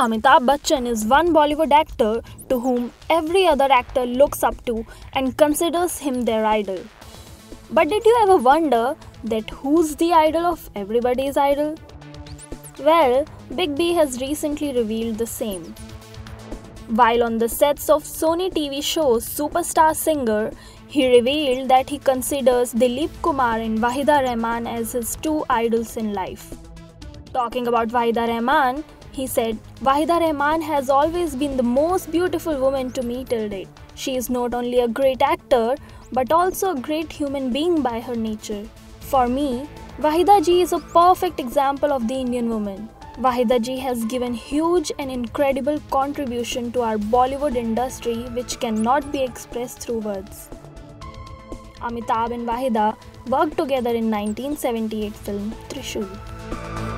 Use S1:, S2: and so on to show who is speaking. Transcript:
S1: Amitabh Bachchan is one Bollywood actor to whom every other actor looks up to and considers him their idol. But did you ever wonder that who's the idol of everybody's idol? Well, Big B has recently revealed the same. While on the sets of Sony TV show Superstar Singer, he revealed that he considers Dilip Kumar and Waheeda Rehman as his two idols in life. Talking about Waheeda Rehman, he said, Waheeda Rehman has always been the most beautiful woman to me till date. She is not only a great actor, but also a great human being by her nature. For me, Waheeda ji is a perfect example of the Indian woman. Waheeda ji has given huge and incredible contribution to our Bollywood industry which cannot be expressed through words. Amitabh and Waheeda worked together in 1978 film Trishul.